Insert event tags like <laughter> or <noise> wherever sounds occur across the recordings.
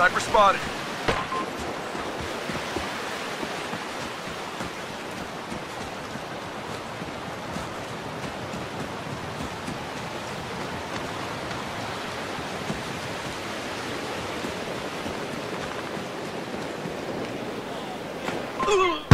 Sniper spotted. <laughs>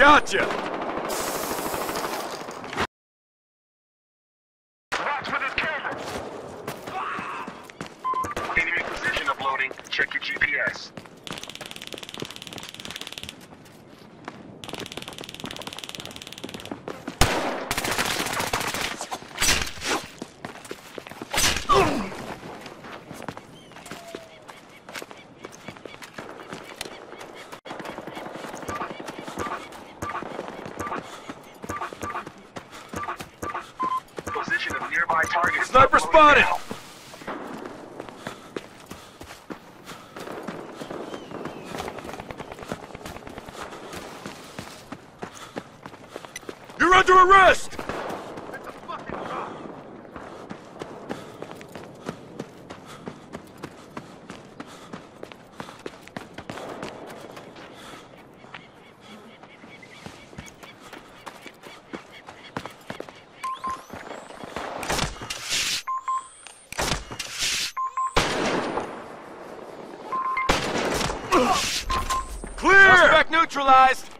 Gotcha! Watch for this camera. Ah! Enemy position uploading. Check your GPS. Sniper spotted! You're under arrest! Clear! Suspect neutralized.